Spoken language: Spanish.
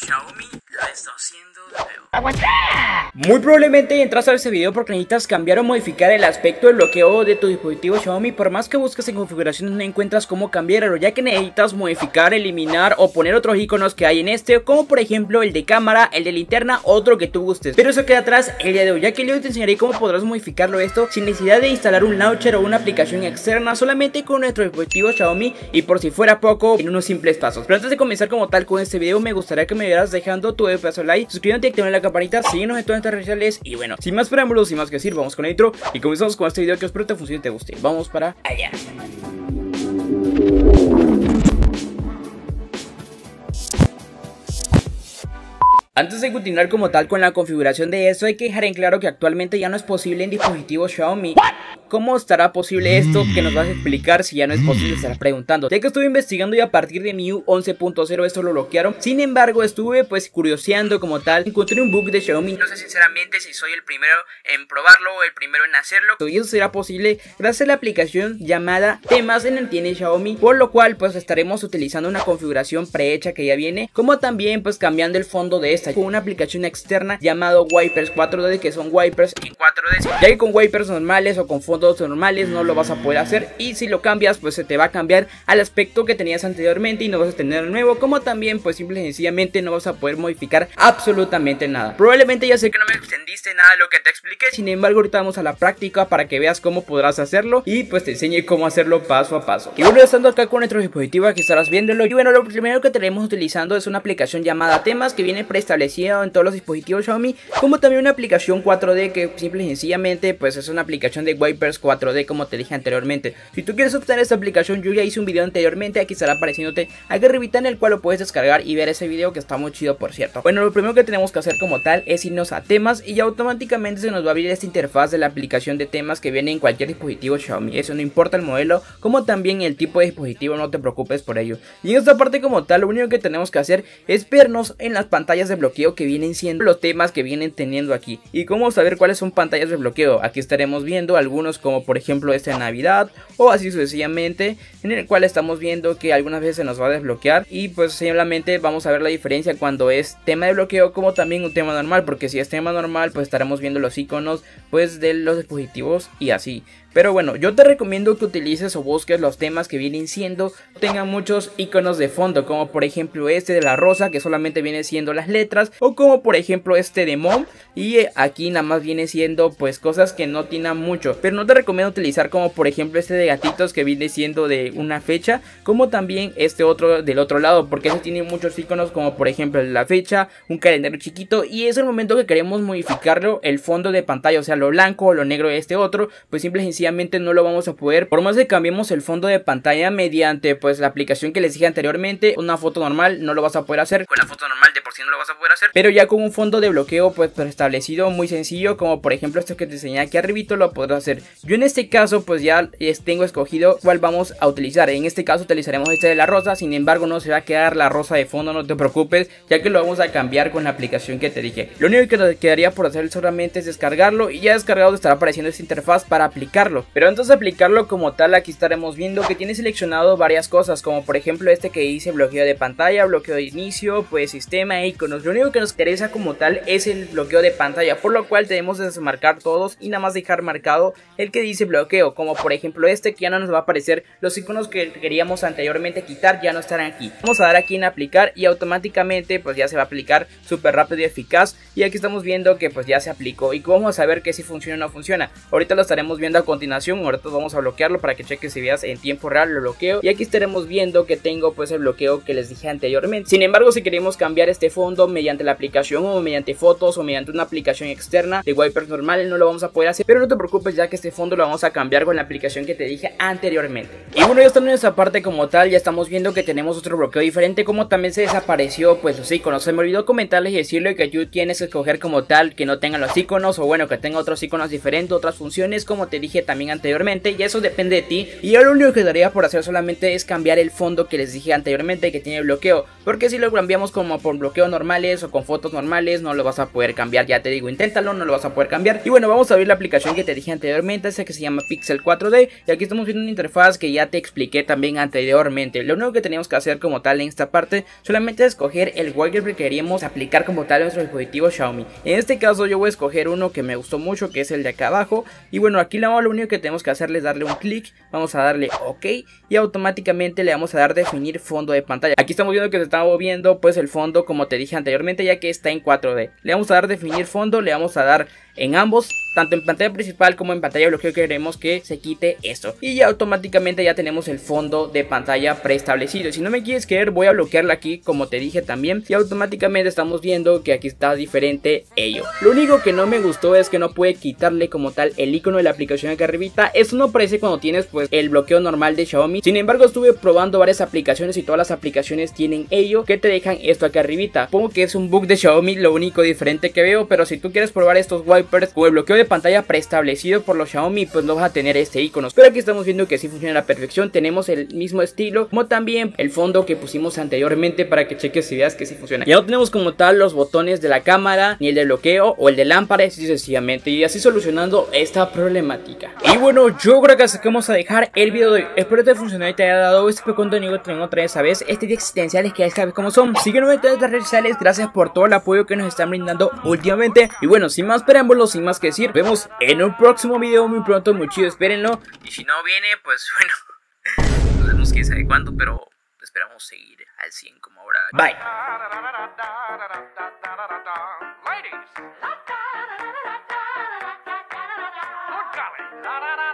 Xiaomi lo Muy probablemente entras a ese video porque necesitas cambiar o modificar el aspecto del bloqueo de tu dispositivo Xiaomi. Por más que busques en configuraciones no encuentras cómo cambiarlo, ya que necesitas modificar, eliminar o poner otros iconos que hay en este, como por ejemplo el de cámara, el de linterna, otro que tú gustes. Pero eso queda atrás el día de hoy, ya que yo te enseñaré cómo podrás modificarlo esto sin necesidad de instalar un launcher o una aplicación externa, solamente con nuestro dispositivo Xiaomi y por si fuera poco, en unos simples pasos. Pero antes de comenzar como tal con este video, me gustaría que me vieras dejando tu pedazo like, suscribiéndote, activando la campanita, síguenos en todas nuestras redes sociales y bueno, sin más preámbulos, sin más que decir, vamos con el intro y comenzamos con este video que espero te funcione y te guste. Vamos para allá. Antes de continuar como tal con la configuración de esto, hay que dejar en claro que actualmente ya no es posible en dispositivos Xiaomi. ¿Cómo estará posible esto? Que nos vas a explicar si ya no es posible, estar preguntando. Ya que estuve investigando y a partir de MIU 11.0 esto lo bloquearon. Sin embargo, estuve pues curioseando como tal. Encontré un bug de Xiaomi. No sé sinceramente si soy el primero en probarlo o el primero en hacerlo. Y eso será posible gracias a la aplicación llamada Temas en el tiene Xiaomi. Por lo cual pues estaremos utilizando una configuración prehecha que ya viene. Como también pues cambiando el fondo de Con una aplicación externa llamado Wipers 4D que son wipers en 4D. Ya que con wipers normales o con fondos normales no lo vas a poder hacer y si lo cambias pues se te va a cambiar al aspecto que tenías anteriormente y no vas a tener nuevo como también pues simple y sencillamente no vas a poder modificar absolutamente nada. Probablemente ya sé que no me extendiste nada de lo que te expliqué sin embargo ahorita vamos a la práctica para que veas cómo podrás hacerlo y pues te enseñe cómo hacerlo paso a paso. Y bueno estando acá con nuestro dispositivo aquí estarás viéndolo. Y bueno lo primero que tenemos utilizando es una aplicación llamada temas que viene preestablecida en todos los dispositivos Xiaomi como también una aplicación 4D que simple y sencillamente pues es una aplicación de wiper 4D como te dije anteriormente. Si tú quieres obtener esta aplicación, yo ya hice un video anteriormente, aquí estará apareciéndote arribita en el cual lo puedes descargar y ver ese video que está muy chido por cierto. Bueno, lo primero que tenemos que hacer como tal es irnos a temas y automáticamente se nos va a abrir esta interfaz de la aplicación de temas que viene en cualquier dispositivo Xiaomi. Eso no importa el modelo, como también el tipo de dispositivo, no te preocupes por ello. Y en esta parte como tal, lo único que tenemos que hacer es vernos en las pantallas de bloqueo que vienen siendo los temas que vienen teniendo aquí. Y cómo saber cuáles son pantallas de bloqueo. Aquí estaremos viendo algunos como por ejemplo este de Navidad o así sucesivamente en el cual estamos viendo que algunas veces se nos va a desbloquear y pues simplemente vamos a ver la diferencia cuando es tema de bloqueo como también un tema normal porque si es tema normal pues estaremos viendo los iconos pues de los dispositivos y así pero bueno, yo te recomiendo que utilices o busques los temas que vienen siendo, tengan muchos iconos de fondo, como por ejemplo este de la rosa, que solamente viene siendo las letras, o como por ejemplo este de mom, y aquí nada más viene siendo pues cosas que no tienen mucho. Pero no te recomiendo utilizar como por ejemplo este de gatitos que viene siendo de una fecha, como también este otro del otro lado, porque este tiene muchos iconos como por ejemplo la fecha, un calendario chiquito, y es el momento que queremos modificarlo, el fondo de pantalla, o sea lo blanco o lo negro de este otro, pues simple y no lo vamos a poder. Por más que cambiemos el fondo de pantalla mediante pues la aplicación que les dije anteriormente, una foto normal no lo vas a poder hacer. Con la foto normal de por sí no lo vas a poder hacer. Pero ya con un fondo de bloqueo pues preestablecido muy sencillo, como por ejemplo esto que te enseñé aquí arribito lo podrás hacer. Yo en este caso pues ya tengo escogido cuál vamos a utilizar. En este caso utilizaremos este de la rosa, sin embargo no se va a quedar la rosa de fondo, no te preocupes, ya que lo vamos a cambiar con la aplicación que te dije. Lo único que nos quedaría por hacer solamente es descargarlo y ya descargado estará apareciendo esta interfaz para aplicarlo. Pero antes de aplicarlo como tal, aquí estaremos viendo que tiene seleccionado varias cosas, como por ejemplo este que dice bloqueo de pantalla, bloqueo de inicio, pues sistema iconos. Lo único que nos interesa como tal es el bloqueo de pantalla, por lo cual tenemos que desmarcar todos y nada más dejar marcado el que dice bloqueo, como por ejemplo este que ya no nos va a aparecer los iconos que queríamos anteriormente quitar, ya no estarán aquí. Vamos a dar aquí en aplicar y automáticamente pues ya se va a aplicar súper rápido y eficaz. Y aquí estamos viendo que pues ya se aplicó y vamos a saber que si funciona o no funciona. Ahorita lo estaremos viendo a continuación ahorita vamos a bloquearlo para que cheques si veas en tiempo real lo bloqueo y aquí estaremos viendo que tengo pues el bloqueo que les dije anteriormente sin embargo si queremos cambiar este fondo mediante la aplicación o mediante fotos o mediante una aplicación externa de wipers normales no lo vamos a poder hacer. Pero no te preocupes ya que este fondo lo vamos a cambiar con la aplicación que te dije anteriormente. Y bueno ya estando en esta parte como tal ya estamos viendo que tenemos otro bloqueo diferente como también se desapareció pues los iconos. Se me olvidó comentarles y decirle que tú tienes que escoger como tal que no tenga los iconos o bueno que tenga otros iconos diferentes otras funciones como te dije también anteriormente y eso depende de ti. Y yo lo único que daría por hacer solamente es cambiar el fondo que les dije anteriormente que tiene bloqueo, porque si lo cambiamos como por bloqueo o con fotos normales no lo vas a poder cambiar, ya te digo, inténtalo, no lo vas a poder cambiar. Y bueno, vamos a ver la aplicación que te dije anteriormente, esa que se llama Pixel 4D, y aquí estamos viendo una interfaz que ya te expliqué también anteriormente. Lo único que tenemos que hacer como tal en esta parte, solamente es escoger el wallpaper que queríamos aplicar como tal a nuestro dispositivo Xiaomi. En este caso yo voy a escoger uno que me gustó mucho, que es el de acá abajo, y bueno, aquí lo único que tenemos que hacerle es darle un clic, vamos a darle OK, y automáticamente le vamos a dar definir fondo de pantalla. Aquí estamos viendo que se está moviendo pues el fondo como te dije anteriormente ya que está en 4D. Le vamos a dar definir fondo, le vamos a dar en ambos, tanto en pantalla principal como en pantalla bloqueo queremos que se quite esto. Y ya automáticamente ya tenemos el fondo de pantalla preestablecido. Si no me quieres creer voy a bloquearla aquí como te dije también y automáticamente estamos viendo que aquí está diferente ello. Lo único que no me gustó es que no puede quitarle como tal el icono de la aplicación acá arribita. Eso no aparece cuando tienes pues el bloqueo normal de Xiaomi. Sin embargo estuve probando varias aplicaciones y todas las aplicaciones tienen ello que te dejan esto acá arribita. Supongo que es un bug de Xiaomi lo único diferente que veo pero si tú quieres probar estos con el bloqueo de pantalla preestablecido por los Xiaomi pues no vas a tener este icono. Pero aquí estamos viendo que sí funciona a la perfección. Tenemos el mismo estilo como también el fondo que pusimos anteriormente para que cheques y veas que sí funciona. Ya no tenemos como tal los botones de la cámara ni el de bloqueo o el de lámpara así sencillamente y así solucionando esta problemática. Y bueno yo creo que así que vamos a dejar el video de hoy. Espero te funcionado y te haya dado este contenido que tengo otra vez esa vez este día existenciales que ya sabes cómo son. Síguenos en todas las redes sociales gracias por todo el apoyo que nos están brindando últimamente. Y bueno sin más preámbulos sin más que decir. vemos en un próximo video muy pronto, muy chido, espérenlo. Y si no viene, pues bueno, no vemos quién sabe cuándo, pero esperamos seguir al 100 como ahora. Bye. Ladies